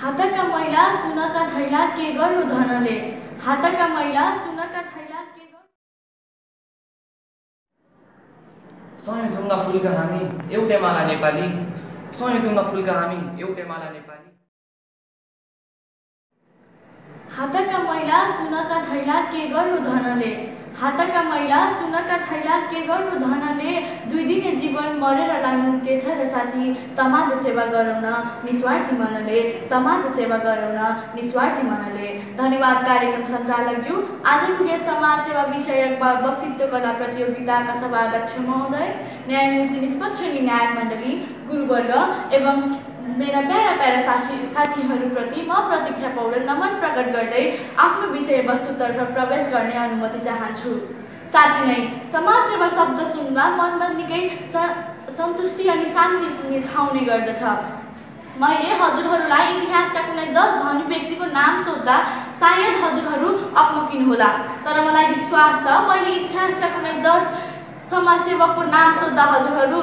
हातका मैला सुनका थैला के गर्नु धनले? हातका मैला सुनका थैला के गर्नु? सय थुङ्गा फुलका हामी एउटै माला नेपाली। सय थुङ्गा फुलका हामी एउटै माला नेपाली। हातका मैला सुनका थैला के गर्नु धनले? हातका मैला सुनका थैला के गर्नु धनले? दुई दिने जीवन मरेर लानु के छ र साथी? समाज सेवा गराउन निस्वार्थी मनले। समाज सेवा गराउन निस्वार्थी मनले। धन्यवाद कार्यक्रम सञ्चालकज्यू। आजको यस समाज सेवा विषयक वक्तित्व कला प्रतियोगिताका सभाध्यक्ष महोदय न्यायमूर्ति निष्पक्ष न्याय मण्डली गुरुवर्ग एवं मेरा प्यारा प्यारा साथी साथीहरूप्रति म प्रतीक्षा पौडेल नमन प्रकट गर्दै आफ्नो विषयवस्तुतर्फ प्रवेश गर्ने अनुमति चाहन्छु। साँच्ची नै समाज सेवा शब्द सुन्दा मनमा निकै सन्तुष्टि अनि शान्ति छाउने गर्दछ। मैले हजुरहरूलाई इतिहासका कुनै दस धनी व्यक्तिको नाम सोद्धा सायद हजुरहरू अक्मकिनुहोला तर मलाई विश्वास छ मैले इतिहासका कुनै दस समाजसेवकको नाम सोद्धा हजुरहरू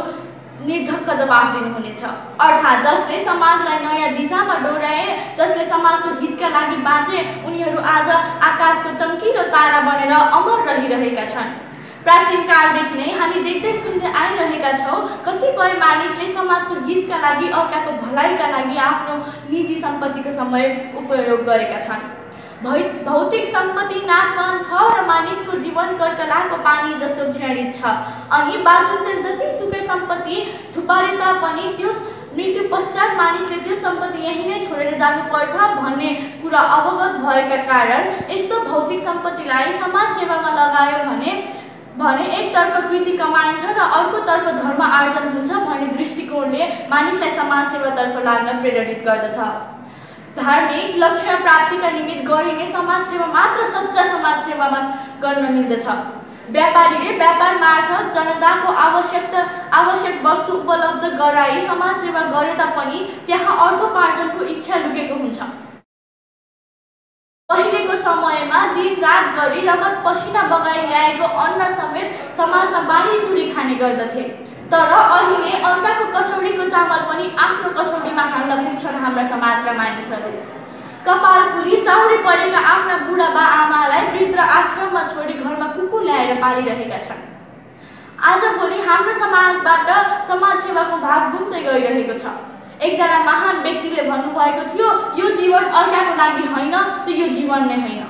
निर्धक्क जवाफ दिनुहुनेछ। अर्थात् जसले समाजलाई नयाँ दिशामा डोर्याए जसले समाजको हितका लागि बाँचे उनीहरू आज आकाशको चम्किलो तारा बनेर अमर रहिरहेका छन्। प्राचीन कालदेखि नै हामी देख्दै सुन्दै आइरहेका छौँ कतिपय मानिसले समाजको हितका लागि अर्काको भलाइका लागि आफ्नो निजी सम्पत्तिको समय उपयोग गरेका छन्। भै भौतिक सम्पत्ति नाशवान छ र मानिसको जीवन कर्कलाको पानी जस्तो क्षणित छ। अनि बाजुन्जेल जतिसुकै सम्पत्ति थुपारे तापनि त्यो मृत्यु पश्चात मानिसले त्यो सम्पत्ति यहीँ नै छोडेर जानुपर्छ भन्ने कुरा अवगत भएका कारण यस्तो भौतिक सम्पत्तिलाई समाज सेवामा लगायो भने भने एकतर्फ कृति कमाइन्छ र अर्कोतर्फ धर्म आर्जन हुन्छ भन्ने दृष्टिकोणले मानिसलाई समाज सेवातर्फ लाग्न प्रेरित गर्दछ। धार्मिक लक्ष्य प्राप्तिका निमित्त गरिने समाजसेवा मात्र सच्चा समाजसेवामा गर्न मिल्दछ। व्यापारीले व्यापार मार्फत जनताको आवश्यकता आवश्यक वस्तु उपलब्ध गराई समाजसेवा गरे तापनि त्यहाँ अर्थोपार्जनको इच्छा लुकेको हुन्छ। पहिलेको समयमा दिन रात गरी रगत पसिना बगाई ल्याएको अन्न समेत समाजमा बाँडीचुरी खाने गर्दथे। तर अहिले अर्काको कसौडीको चामल पनि आफ्नो कसौडीमा हाल्न पुग्छन् हाम्रा समाजका मानिसहरू। कपाल फुली चाउरी परेका आफ्ना बुढाबा आमालाई वृद्ध आश्रममा छोडी घरमा कुकुर ल्याएर पालिरहेका छन्। आजभोलि हाम्रो समाजबाट समाज सेवाको भाव गुम्दै गइरहेको छ। एकजना महान व्यक्तिले भन्नुभएको थियो यो जीवन अर्काको लागि होइन त यो जीवन नै होइन।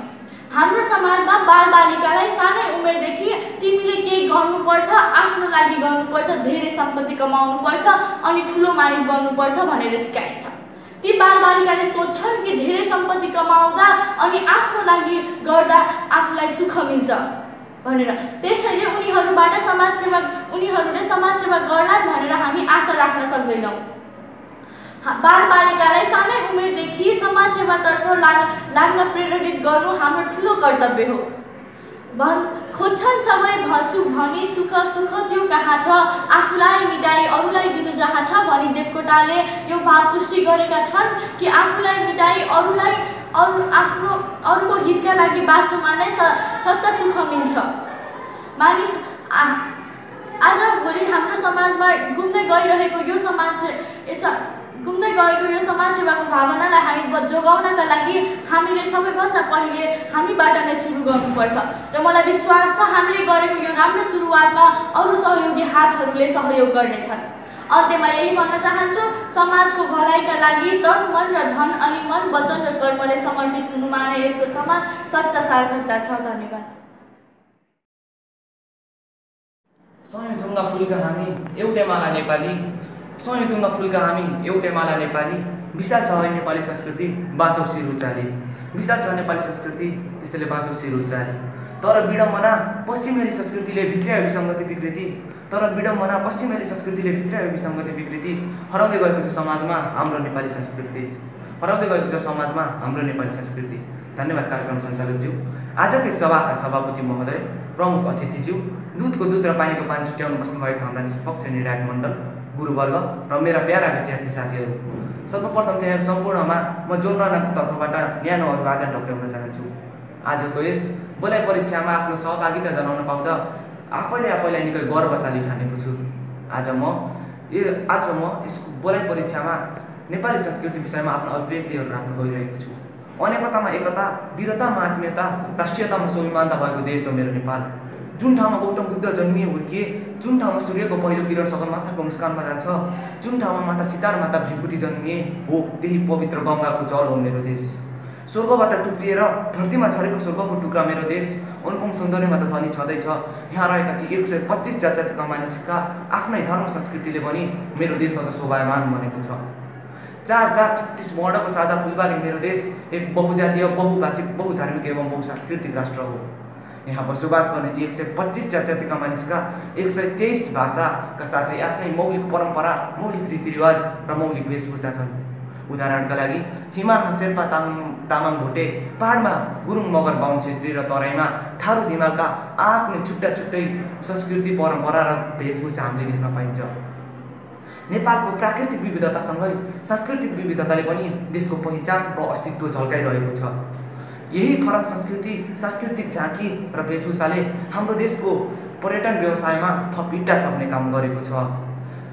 हाम्रो समाजमा बालबालिकालाई सानै उमेरदेखि तिमीले केही गर्नुपर्छ आफ्नो लागि गर्नुपर्छ धेरै सम्पत्ति कमाउनुपर्छ अनि ठुलो मानिस बन्नुपर्छ भनेर सिकाइन्छ। ती बालबालिकाले सोध्छन् कि धेरै सम्पत्ति कमाउँदा अनि आफ्नो लागि गर्दा आफूलाई सुख मिल्छ भनेर। त्यसैले उनीहरूबाट समाजसेवा उनीहरूले समाजसेवा गर्लान् भनेर हामी आशा राख्न सक्दैनौँ। बालबालिकालाई सानै उमेरदेखि समाजसेवातर्फ लाग लाग्न प्रेरित गर्नु हाम्रो ठुलो कर्तव्य हो। भन् खोज्छन् सबै भसु भनी सुख सुख त्यो कहाँ छ? आफूलाई मिटाई अरूलाई दिनु जहाँ छ भनी देवकोटाले यो भाव पुष्टि गरेका छन् कि आफूलाई मिटाई अरूलाई अरू आफ्नो अरूको हितका लागि बाँच्नुमा नै स सच्चा सुख मिल्छ। मानिस आ आजभोलि हाम्रो समाजमा घुम्दै गइरहेको यो समाज घुम्दै गएको यो समाजसेवाको भावनालाई हामी जोगाउनका लागि हामीले सबैभन्दा पहिले हामीबाट नै सुरु गर्नुपर्छ। र मलाई विश्वास छ हामीले गरेको यो राम्रो सुरुवातमा अरू सहयोगी हातहरूले सहयोग गर्नेछन्। अन्त्यमा यही भन्न चाहन्छु समाजको भलाइका लागि तन मन र धन अनि मन वचन र कर्मले समर्पित हुनुमा नै यसको समाज सच्चा सार्थकता छ। धन्यवाद। सय थुङ्गा फुलका हामी एउटै माला नेपाली। सय थुङ्गा फुलका हामी एउटै माला नेपाली विशाल छ नेपाली संस्कृति बाँचौ शिर उचाली विशाल छ नेपाली संस्कृति त्यसैले बाँचौ शिर उचाली तर विडम्बना पश्चिमेली संस्कृतिले भित्र्यायो विसङ्गति विकृति। तर विडम्बना पश्चिमेली संस्कृतिले भित्र्यायो विसङ्गति विकृति। हराउँदै गएको छ समाजमा हाम्रो नेपाली संस्कृति। हराउँदै गएको छ समाजमा हाम्रो नेपाली संस्कृति। धन्यवाद कार्यक्रम सञ्चालकज्यू। आजकै सभाका सभापति महोदय प्रमुख अतिथिज्यू दुधको दुध र पानीको पानी छुट्याउनु बस्नुभएको हाम्रा निष्पक्ष निर्णायक मण्डल गुरुवर्ग र मेरा प्यारा विद्यार्थी साथीहरू। सर्वप्रथम त्यहाँ सम्पूर्णमा म जोनरानाको तर्फबाट न्यानो अभिवादन ढोक्याउन चाहन्छु। आजको यस बोलाइ परीक्षामा आफ्नो सहभागिता जनाउन पाउँदा आफैले आफैलाई निकै गर्वशाली ठानेको छु। आज म आज म यस बोलाइ परीक्षामा नेपाली संस्कृति विषयमा आफ्नो अभिव्यक्तिहरू राख्न गइरहेको छु। अनेकतामा एकता वीरतामा आत्मीयता राष्ट्रियतामा स्वाभिमानता भएको देश हो मेरो नेपाल। जुन ठाउँमा गौतम बुद्ध जन्मिए हुर्किए जुन ठाउँमा सूर्यको पहिलो किरण सगरमाथाको मुस्कानमा जान्छ जुन ठाउँमा माता सीता र माता भ्रिकुटी जन्मिए हो त्यही पवित्र गङ्गाको जल हो मेरो देश। स्वर्गबाट टुक्रिएर धरतीमा छरेको स्वर्गको टुक्रा मेरो देश अनुपम सौन्दर्यमा त धनी छँदैछ। यहाँ रहेका ती एक सय पच्चिस जात जातिका मानिसका आफ्नै धर्म संस्कृतिले पनि मेरो देश अझ शोभायमान बनेको छ। चार जात छत्तिस वर्णको सादा फुलबारी मेरो देश एक बहुजातीय बहुभाषिक बहुधार्मिक एवं बहुसांस्कृतिक राष्ट्र हो। यहाँ बसोबास गर्ने ती एक सय पच्चिस जात जातिका मानिसका एक सय तेइस भाषाका साथै आफ्नै मौलिक परम्परा मौलिक रीतिरिवाज र मौलिक वेशभूषा छन्। उदाहरणका लागि हिमालमा शेर्पा तामाङ तामाङ भोटे पाहाडमा गुरुङ मगर बाहुन छेत्री र तराईमा थारू धिमालका आफ्नै छुट्टा छुट्टै संस्कृति परम्परा र वेशभूषा हामीले देख्न पाइन्छ। नेपालको प्राकृतिक विविधतासँगै सांस्कृतिक विविधताले पनि देशको पहिचान र अस्तित्व झल्काइरहेको छ। यही फरक संस्कृति सांस्कृतिक झाँकी र वेशभूषाले हाम्रो देशको पर्यटन व्यवसायमा थप इट्टा थप्ने काम गरेको छ।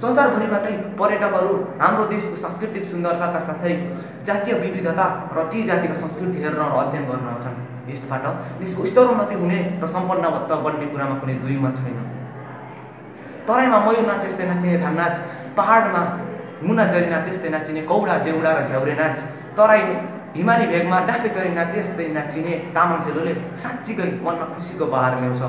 संसारभरिबाटै पर्यटकहरू हाम्रो देशको सांस्कृतिक सुन्दरताका साथै जातीय विविधता र ती जातिका संस्कृति हेर्न र अध्ययन गर्न आउँछन्। यसबाट देशको स्तरोन्नति हुने र सम्पन्नता बन्ने कुरामा कुनै दुई मत छैन। तराईमा मयूर नाच यस्तै नाचिने धान नाच पहाडमा मुना जरी नाच यस्तै नाचिने कौडा देउडा र झ्याउरे नाच तराई हिमाली भेगमा डाफेचरी नाच यस्तै नाचिने तामाङ सेलोले साँच्चीकै मनमा खुसीको बहार ल्याउँछ।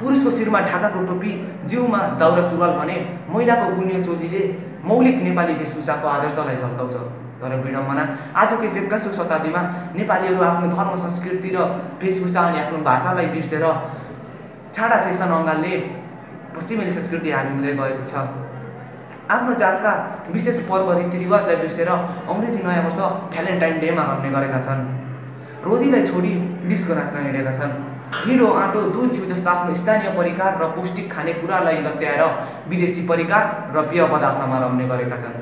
पुरुषको शिरमा ढाकाको टोपी जिउमा दाउरा सुरुवाल भने महिलाको गुनियो चोलीले मौलिक नेपाली वेशभूषाको आदर्शलाई झल्काउँछ। तर विडम्बना आजको एक्काइसौँ शताब्दीमा नेपालीहरू आफ्नो धर्म संस्कृति र वेशभूषा अनि आफ्नो भाषालाई बिर्सेर छाडा फेसन अङ्गालले पश्चिमेली संस्कृति हामी हुँदै गएको छ। आफ्नो जातका विशेष पर्व रीतिरिवाजलाई बिर्सेर अङ्ग्रेजी नयाँ वर्ष भ्यालेन्टाइन डेमा रम्ने गरेका छन्। रोदीलाई छोडी डिस्को नाच्न हिँडेका छन्। ढिँडो आँटो दुध घिउ जस्ता आफ्नो स्थानीय परिकार र पौष्टिक खानेकुरालाई लत्याएर विदेशी परिकार र पेय पदार्थमा रम्ने गरेका छन्।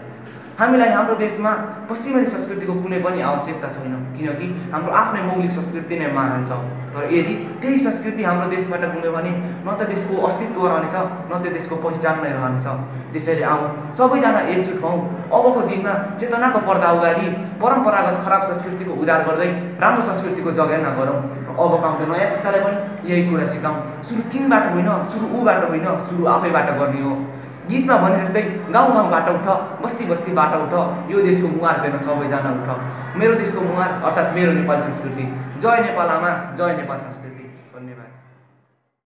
हामीलाई हाम्रो देशमा पश्चिमेली संस्कृतिको कुनै पनि आवश्यकता छैन किनकि हाम्रो आफ्नै मौलिक संस्कृति नै महान छ। तर यदि त्यही संस्कृति हाम्रो देशबाट गयो भने न त देशको अस्तित्व रहनेछ न त देशको पहिचान नै रहनेछ। त्यसैले आउँ सबैजना एकजुट हौँ अबको दिनमा चेतनाको पर्दा अगाडि परम्परागत खराब संस्कृतिको उद्धार गर्दै राम्रो संस्कृतिको जगेर्ना गरौँ। र अबको आउँदो नयाँ पुस्तालाई पनि यही कुरा सिकाउँ। सुरु तिनबाट होइन सुरु ऊबाट होइन सुरु आफैबाट गर्ने हो। गीतमा भने जस्तै गाउँ गाउँबाट उठ बस्ती बस्तीबाट उठ यो देशको मुहार फेर्न सबैजना उठ। मेरो देशको मुहार अर्थात् मेरो नेपाली संस्कृति। जय नेपाल आमा जय नेपाल संस्कृति।